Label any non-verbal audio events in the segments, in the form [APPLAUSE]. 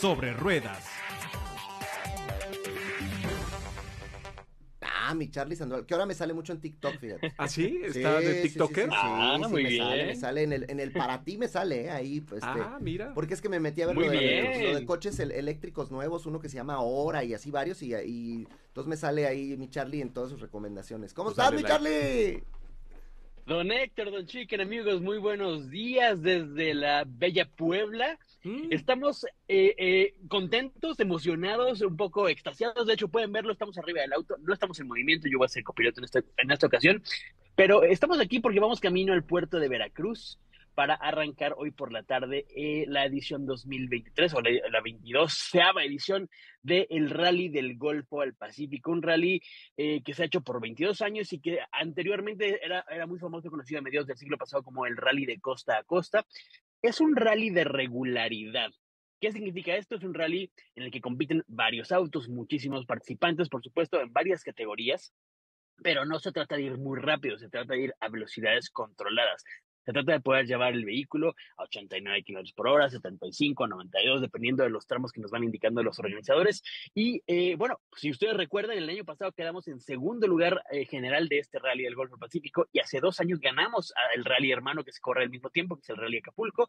sobre ruedas. Ah, mi Charlie Sandoval, que ahora me sale mucho en TikTok, fíjate. ¿Ah, sí? ¿Está Sí, de sí, sí, TikToker? sí, sí, Ah, sí, muy me Sale, me bien. sale en el, en el para ti me sale, eh, ahí, pues, este, Ah, mira. porque es que me metí a ver lo de, bien. lo de coches el- eléctricos nuevos, uno que se llama Hora y así varios, y, y entonces me sale ahí mi Charlie en todas sus recomendaciones. ¿Cómo Pues estás, mi like. Charlie? Don Héctor, don Chicken, amigos, muy buenos días desde la bella Puebla. Mm, Estamos eh, eh, contentos, emocionados, un poco extasiados. De hecho, pueden verlo, estamos arriba del auto. No estamos en movimiento, yo voy a ser copiloto en esta, en esta ocasión. Pero estamos aquí porque vamos camino al puerto de Veracruz para arrancar hoy por la tarde eh, la edición 2023 o la, la 22 edición del Rally del Golfo al Pacífico. Un rally que se ha hecho por 22 años y que anteriormente era, era muy famoso, conocido a mediados del siglo pasado como el Rally de Costa a Costa. Es un rally de regularidad. ¿Qué significa esto? Es un rally en el que compiten varios autos, muchísimos participantes, por supuesto, en varias categorías, pero no se trata de ir muy rápido, se trata de ir a velocidades controladas. Se trata de poder llevar el vehículo a 89 kilómetros por hora, 75, 92, dependiendo de los tramos que nos van indicando los organizadores. Y eh, bueno, si ustedes recuerdan, el año pasado quedamos en segundo lugar eh, general de este rally del Golfo Pacífico y hace dos años ganamos el rally hermano que se corre al mismo tiempo, que es el rally Acapulco.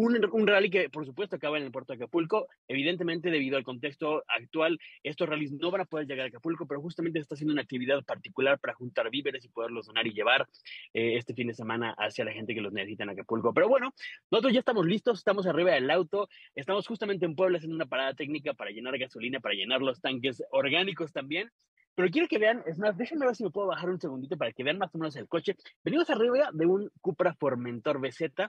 Un, rally que, por supuesto, acaba en el puerto de Acapulco. Evidentemente, debido al contexto actual, estos rallies no van a poder llegar a Acapulco, pero justamente está haciendo una actividad particular para juntar víveres y poderlos donar y llevar eh, este fin de semana hacia la gente que los necesita en Acapulco. Pero bueno, nosotros ya estamos listos, estamos arriba del auto, estamos justamente en Puebla haciendo una parada técnica para llenar gasolina, para llenar los tanques orgánicos también. Pero quiero que vean, es más, déjenme ver si me puedo bajar un segundito para que vean más o menos el coche. Venimos arriba de un Cupra Formentor BZ,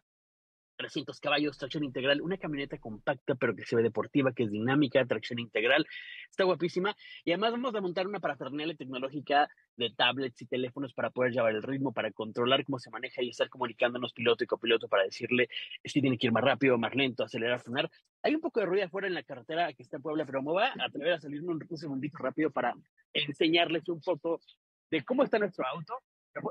300 caballos, tracción integral, una camioneta compacta pero que se ve deportiva, que es dinámica, tracción integral, está guapísima. Y además vamos a montar una parafernalia tecnológica de tablets y teléfonos para poder llevar el ritmo, para controlar cómo se maneja y estar comunicándonos piloto y copiloto para decirle si tiene que ir más rápido, más lento, acelerar, frenar. Hay un poco de ruido afuera en la carretera que está en Puebla, pero me voy a atrever a salirme un, un segundito rápido para enseñarles un poco de cómo está nuestro auto.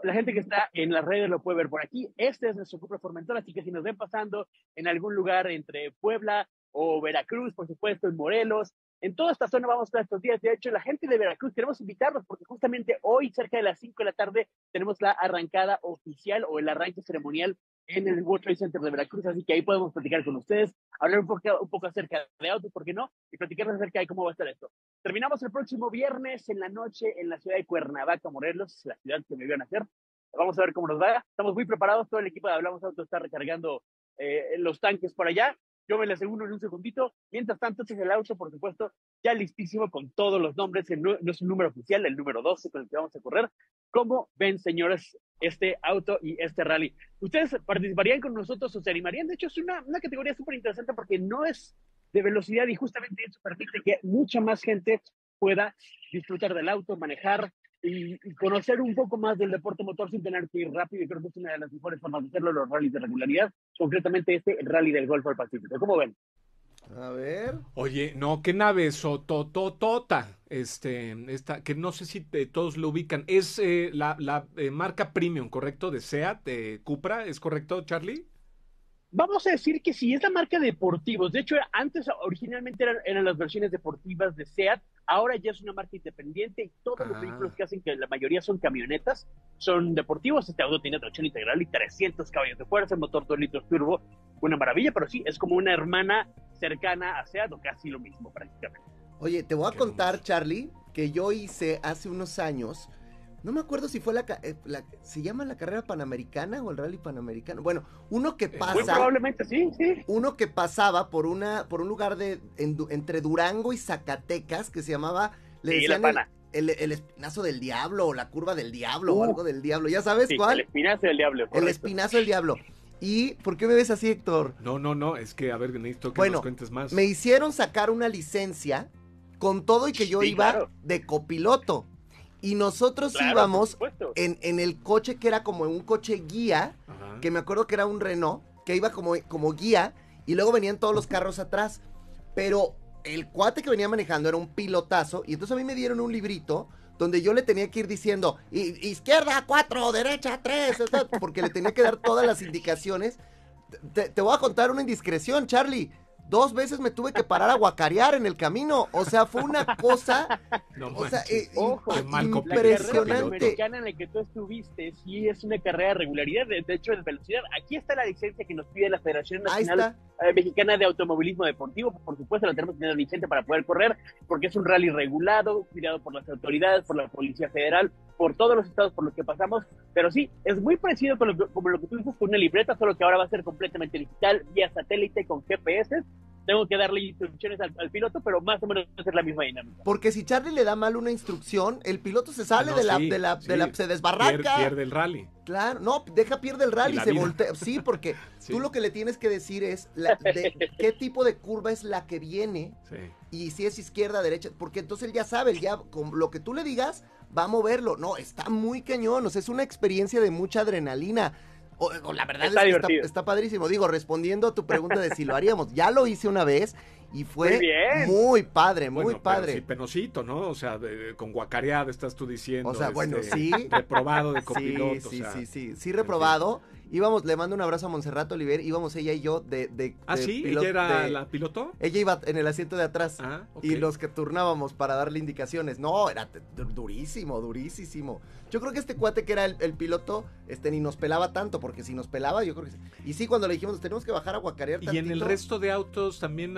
La gente que está en las redes lo puede ver por aquí. Este es nuestro Cupra Formentor, así que si nos ven pasando en algún lugar entre Puebla o Veracruz, por supuesto, en Morelos, en toda esta zona vamos a estar estos días. De hecho, la gente de Veracruz queremos invitarlos porque justamente hoy, cerca de las 5 de la tarde, tenemos la arrancada oficial o el arranque ceremonial en el World Trade Center de Veracruz, así que ahí podemos platicar con ustedes, hablar un poco, un poco acerca de autos, ¿por qué no? Y platicar acerca de cómo va a estar esto. Terminamos el próximo viernes en la noche en la ciudad de Cuernavaca, Morelos, la ciudad que me vio nacer. Vamos a ver cómo nos va. Estamos muy preparados, todo el equipo de Hablamos Auto está recargando eh, los tanques por allá. Yo me les aseguro en un segundito. Mientras tanto, este es el auto, por supuesto, ya listísimo con todos los nombres. No es un número oficial, el número 12 con el que vamos a correr. ¿Cómo ven, señores, este auto y este rally? ¿Ustedes participarían con nosotros o se animarían? De hecho, es una, una categoría súper interesante porque no es de velocidad y justamente eso permite que mucha más gente pueda disfrutar del auto, manejar y, conocer un poco más del deporte motor sin tener que ir rápido. Y creo que es una de las mejores formas de hacerlo, los rallies de regularidad, concretamente este, rally del Golfo al Pacífico. ¿Cómo ven? A ver. Oye, no, qué nave sotototota, este, esta, que no sé si te, todos lo ubican, es eh, la, la eh, marca premium, ¿correcto? De SEAT, de Cupra, ¿es correcto, Charlie? Vamos a decir que sí, es la marca deportivos. De hecho, antes originalmente eran, eran, las versiones deportivas de SEAT, ahora ya es una marca independiente y todos ah. los vehículos que hacen, que la mayoría son camionetas, son deportivos. Este auto tiene tracción integral y 300 caballos de fuerza, el motor 2 litros turbo, una maravilla, pero sí, es como una hermana cercana a SEAT o casi lo mismo prácticamente. Oye, te voy a contar, Charlie, que yo hice hace unos años no me acuerdo si fue la, eh, la, ¿Se llama la carrera panamericana o el rally panamericano? Bueno, uno que pasa. Muy probablemente sí, sí. Uno que pasaba por una por un lugar de en, entre Durango y Zacatecas que se llamaba. Le sí, decían la pana. El, el, el, espinazo del diablo o la curva del diablo uh, o algo del diablo. ¿Ya sabes sí, cuál? El espinazo del diablo. Correcto. El espinazo del diablo. ¿Y por qué me ves así, Héctor? No, no, no, es que, a ver, necesito que bueno, nos cuentes más. Me hicieron sacar una licencia con todo y que yo sí, iba claro. de copiloto. Y nosotros claro, íbamos en, en, el coche que era como un coche guía, Ajá. que me acuerdo que era un Renault, que iba como, como guía, y luego venían todos los carros atrás. Pero el cuate que venía manejando era un pilotazo, y entonces a mí me dieron un librito donde yo le tenía que ir diciendo, izquierda 4, derecha 3, porque le tenía que dar todas las indicaciones. Te, te, voy a contar una indiscreción, Charlie. dos veces me tuve que parar a guacarear en el camino. O sea, fue una cosa. No o sea, eh, Ojo, la impresionante. en la que tú estuviste sí es una carrera de regularidad, de, de hecho de velocidad. Aquí está la licencia que nos pide la Federación Ahí Nacional está. Eh, Mexicana de Automovilismo Deportivo. Por supuesto, la tenemos que tener licencia para poder correr, porque es un rally regulado, cuidado por las autoridades, por la Policía Federal, por todos los estados por los que pasamos. Pero sí, es muy parecido con lo que, como lo que tú dices con una libreta, solo que ahora va a ser completamente digital, vía satélite, con GPS. Tengo que darle instrucciones al, al piloto, pero más o menos ser la misma dinámica. Porque si Charlie le da mal una instrucción, el piloto se sale Ah, no, de, la, sí, de la, de sí. la, se desbarraca. Pier- pierde el rally. Claro, no, deja pierde el Y rally, la se vida. voltea. Sí, porque [LAUGHS] Sí. tú lo que le tienes que decir es la, de [LAUGHS] qué tipo de curva es la que viene Sí. y si es izquierda, derecha, porque entonces él ya sabe, él ya con lo que tú le digas va a moverlo. No, está muy cañón, o sea, es una experiencia de mucha adrenalina. La verdad Está es que está padrísimo. Digo, respondiendo a tu pregunta de si lo haríamos, ya lo hice una vez y fue Muy bien. muy padre, muy Bueno, padre. sí, penosito, ¿no? O sea, de- con guacareada estás tú diciendo. O sea, bueno, este, sí. [LAUGHS] Reprobado de copiloto. sí, o sea, sí, sí, sí, reprobado. Íbamos, le mando un abrazo a Monserrat Oliver, íbamos ella y yo de... de Ah, de sí, pilot- ella era de- la piloto. Ella iba en el asiento de atrás. Ah, ok. Y los que turnábamos para darle indicaciones. No, era durísimo, durísimo. Yo creo que este cuate que era el, el piloto, este, ni nos pelaba tanto, porque si nos pelaba, yo creo que sí. Y sí, cuando le dijimos, "Nos tenemos que bajar a guacarear ¿Y en el tantito". resto de autos también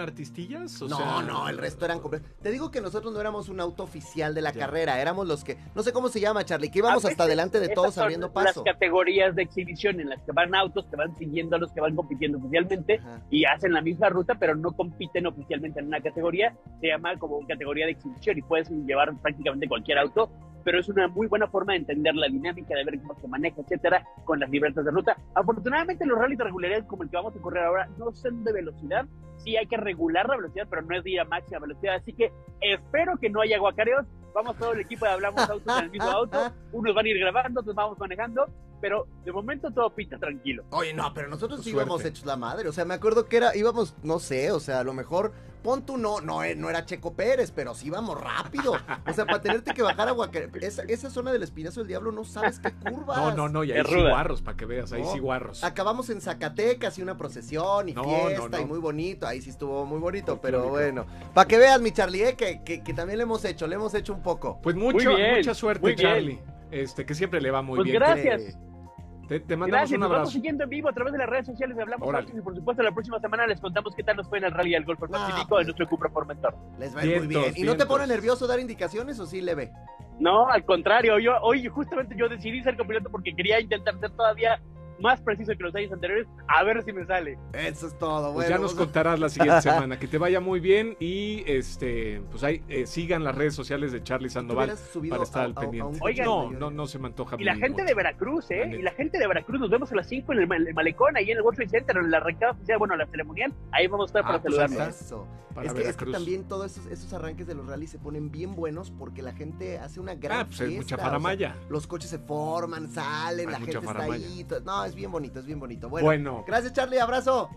O no, sea, no, el resto eran completos. Te digo que nosotros no éramos un auto oficial de la Ya. carrera, éramos los que, no sé cómo se llama, Charlie, que íbamos A hasta delante de todos abriendo paso. Las categorías de exhibición en las que van autos que van siguiendo a los que van compitiendo oficialmente Ajá. y hacen la misma ruta, pero no compiten oficialmente en una categoría. Se llama como categoría de exhibición y puedes llevar prácticamente cualquier auto, pero es una muy buena forma de entender la dinámica, de ver cómo se maneja, etcétera, con las libretas de ruta. Afortunadamente, los rallies de regularidad como el que vamos a correr ahora no son de velocidad. Sí hay que regular la velocidad, pero no es de ir a máxima velocidad. Así que espero que no haya guacareos. Vamos todo el equipo de Hablamos Autos en el mismo [LAUGHS] auto. Unos van a ir grabando, otros vamos manejando, pero de momento todo pinta tranquilo. Oye, no, pero nosotros sí Suerte. íbamos hechos la madre. O sea, me acuerdo que era, íbamos, no sé, o sea, a lo mejor, pon tú no, no, eh, no era Checo Pérez, pero sí íbamos rápido. O sea, para tenerte que bajar a Guacar- esa, esa zona del Espinazo del Diablo no sabes qué curvas. No, no, no, y ahí Es sí para que veas, ahí No. sí guarros. Acabamos en Zacatecas y una procesión y No, fiesta no, no. y muy bonito. Ahí sí estuvo muy bonito, pero bueno. Para que veas, mi Charlie, eh, que, que, que también le hemos hecho, le hemos hecho un poco. Pues mucho, Muy bien, mucha suerte, muy bien. Charlie. Este, que siempre le va muy Pues bien. gracias. Te, te mandamos Gracias, un nos vamos siguiendo en vivo a través de las redes sociales de Hablamos. Autos y por supuesto la próxima semana les contamos qué tal nos fue en el Rally al Golf No, Pacífico pues- en nuestro Cupra por Mentor. les va a ir muy bien. ¿Y no te pone nervioso dar indicaciones o sí le ve? No, al contrario, yo hoy justamente yo decidí ser copiloto porque quería intentar ser todavía más preciso que los años anteriores, a ver si me sale. Eso es todo, Pues bueno. ya nos contarás la siguiente [LAUGHS] semana. Que te vaya muy bien y este, pues ahí eh, sigan las redes sociales de Charlie ¿Tú Sandoval para estar a- al a- a un pendiente. Oigan, no, no, no se me antoja. Y la gente mucho. de Veracruz, ¿eh? Y la gente de Veracruz, nos vemos a las 5 en el, ma- el malecón, ahí en el World Trade Center, en la arrancada oficial, bueno, la ceremonial, ahí vamos a estar Ah, para pues saludarnos. Eso. Para es, que, es que también todos esos, esos arranques de los rallies se ponen bien buenos porque la gente hace una gran Ah, pues es fiesta, mucha o sea, faramaya. los coches se forman, salen, Hay la mucha gente está ahí. No, es bien bonito, es bien bonito. Bueno, Bueno, gracias Charlie, abrazo.